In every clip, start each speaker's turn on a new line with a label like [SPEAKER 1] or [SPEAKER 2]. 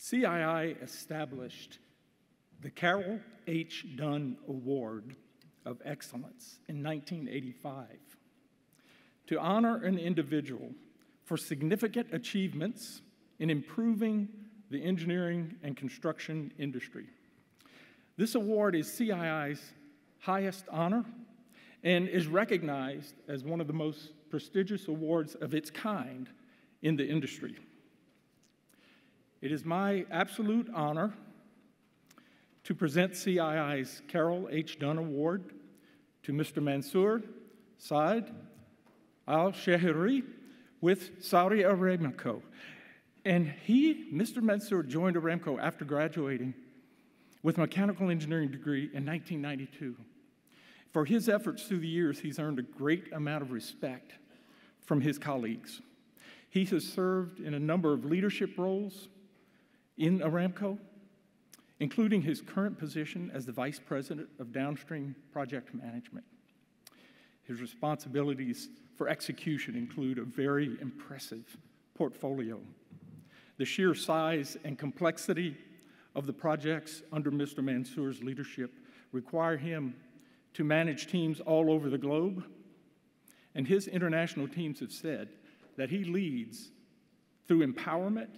[SPEAKER 1] CII established the Carroll H. Dunn Award of Excellence in 1985 to honor an individual for significant achievements in improving the engineering and construction industry. This award is CII's highest honor and is recognized as one of the most prestigious awards of its kind in the industry. It is my absolute honor to present CII's Carroll H. Dunn Award to Mr. Mansour Saad Al-Shehri with Saudi Aramco. And he, Mr. Mansour, joined Aramco after graduating with a mechanical engineering degree in 1992. For his efforts through the years, he's earned a great amount of respect from his colleagues. He has served in a number of leadership roles in Aramco, including his current position as the Vice President of Downstream Project Management. His responsibilities for execution include a very impressive portfolio. The sheer size and complexity of the projects under Mr. Mansour's leadership require him to manage teams all over the globe, and his international teams have said that he leads through empowerment,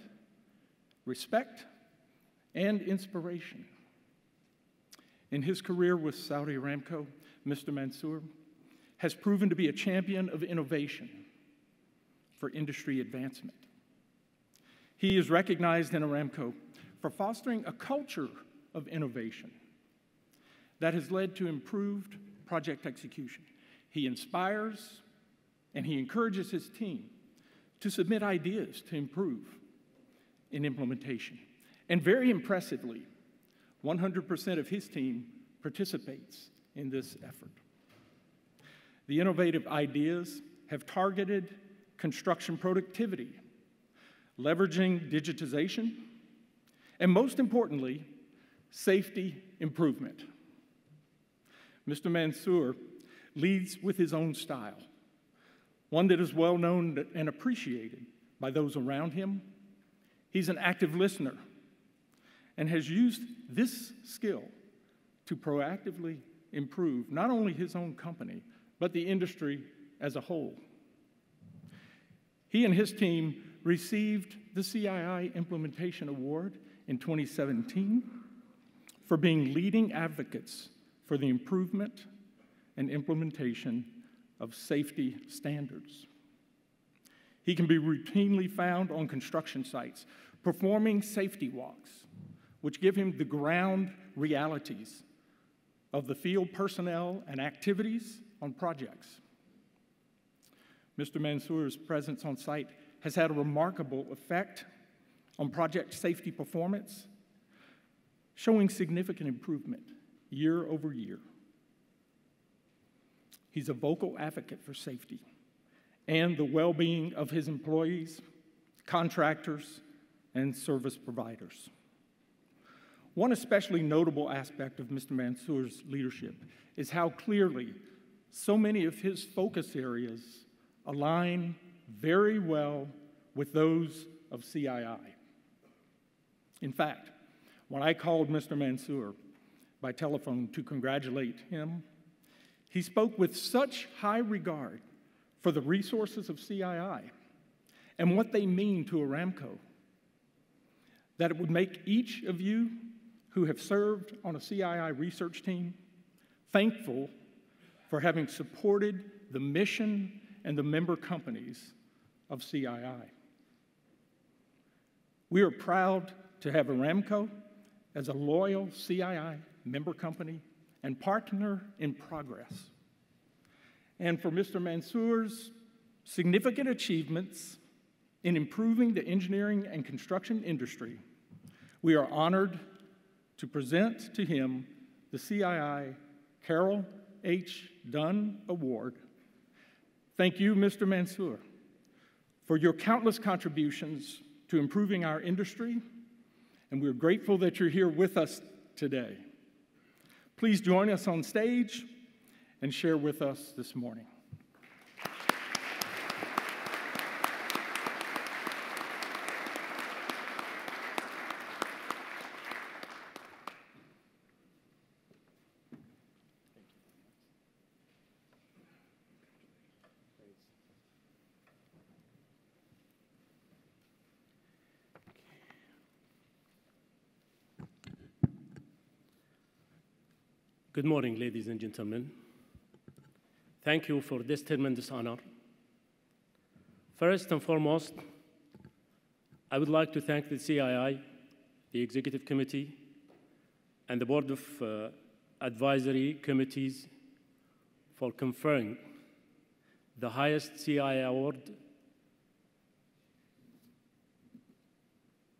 [SPEAKER 1] respect, and inspiration. In his career with Saudi Aramco, Mr. Mansour has proven to be a champion of innovation for industry advancement. He is recognized in Aramco for fostering a culture of innovation that has led to improved project execution. He inspires and he encourages his team to submit ideas to improve in implementation. And very impressively, 100% of his team participates in this effort. The innovative ideas have targeted construction productivity, leveraging digitization, and most importantly, safety improvement. Mr. Mansour leads with his own style, one that is well known and appreciated by those around him. He's an active listener and has used this skill to proactively improve not only his own company, but the industry as a whole. He and his team received the CII Implementation Award in 2017 for being leading advocates for the improvement and implementation of safety standards. He can be routinely found on construction sites performing safety walks, which give him the ground realities of the field personnel and activities on projects. Mr. Mansour's presence on site has had a remarkable effect on project safety performance, showing significant improvement year over year. He's a vocal advocate for safety and the well being of his employees, contractors, and service providers. One especially notable aspect of Mr. Mansour's leadership is how clearly so many of his focus areas align very well with those of CII. In fact, when I called Mr. Mansour by telephone to congratulate him, he spoke with such high regard for the resources of CII and what they mean to Aramco that it would make each of you who have served on a CII research team thankful for having supported the mission and the member companies of CII. We are proud to have Aramco as a loyal CII member company and partner in progress. And for Mr. Mansour's significant achievements in improving the engineering and construction industry, we are honored to present to him the CII Carroll H. Dunn Award. Thank you, Mr. Mansour, for your countless contributions to improving our industry and we're grateful that you're here with us today. Please join us on stage and share with us this morning.
[SPEAKER 2] Good morning, ladies and gentlemen. Thank you for this tremendous honor. First and foremost, I would like to thank the CII, the Executive Committee, and the Board of uh, Advisory Committees for conferring the highest CII award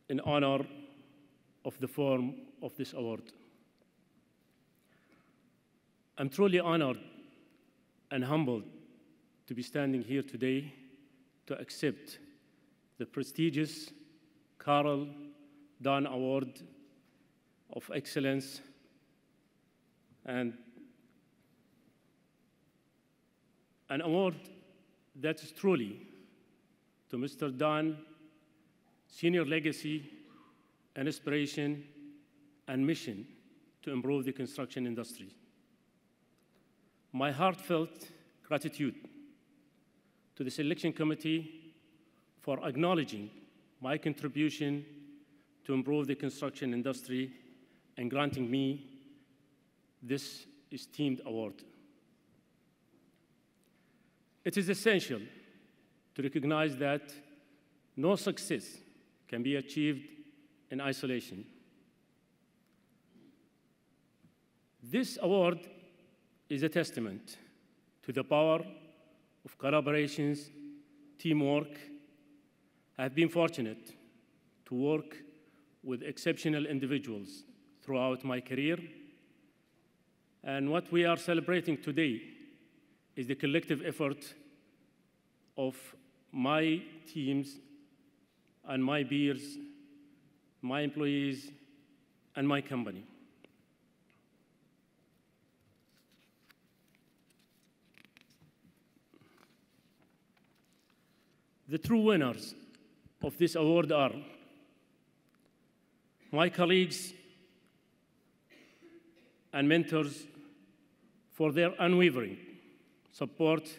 [SPEAKER 2] in honor of the form of this award. I'm truly honored and humbled to be standing here today to accept the prestigious Carroll Dunn Award of Excellence and an award that is truly to Mr. Dunn senior legacy and inspiration and mission to improve the construction industry. My heartfelt gratitude to the selection committee for acknowledging my contribution to improve the construction industry and granting me this esteemed award. It is essential to recognize that no success can be achieved in isolation. This award is a testament to the power of collaborations, teamwork. I have been fortunate to work with exceptional individuals throughout my career. And what we are celebrating today is the collective effort of my teams and my peers, my employees, and my company. The true winners of this award are my colleagues and mentors for their unwavering support,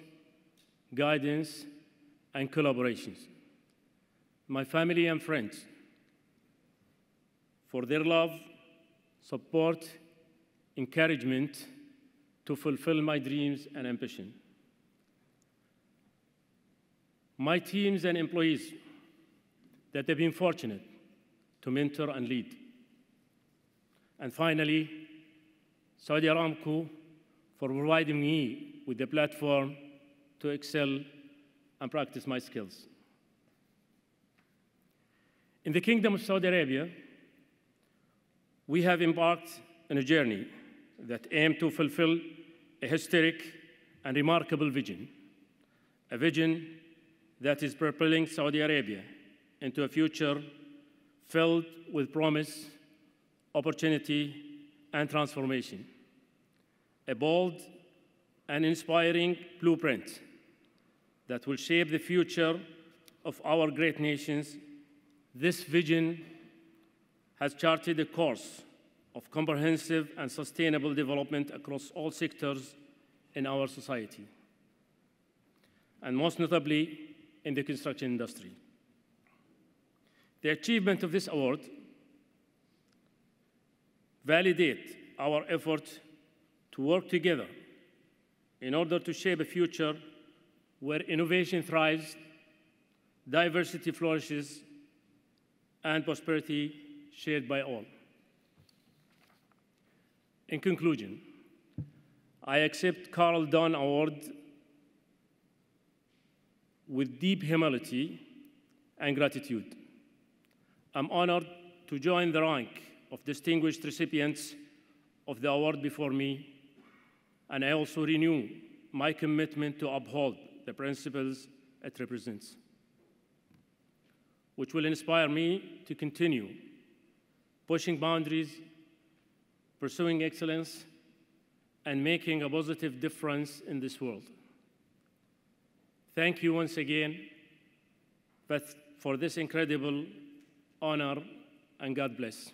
[SPEAKER 2] guidance, and collaborations my family and friends for their love, support, encouragement to fulfill my dreams and ambition. My teams and employees that have been fortunate to mentor and lead. And finally, Saudi Aramco for providing me with the platform to excel and practice my skills. In the Kingdom of Saudi Arabia, we have embarked on a journey that aimed to fulfill a historic and remarkable vision, a vision that is propelling Saudi Arabia into a future filled with promise, opportunity, and transformation. A bold and inspiring blueprint that will shape the future of our great nations this vision has charted a course of comprehensive and sustainable development across all sectors in our society, and most notably in the construction industry. The achievement of this award validate our effort to work together in order to shape a future where innovation thrives, diversity flourishes, and prosperity shared by all. In conclusion, I accept Carroll Dunn Award with deep humility and gratitude. I'm honored to join the rank of distinguished recipients of the award before me, and I also renew my commitment to uphold the principles it represents which will inspire me to continue pushing boundaries, pursuing excellence, and making a positive difference in this world. Thank you once again for this incredible honor, and God bless.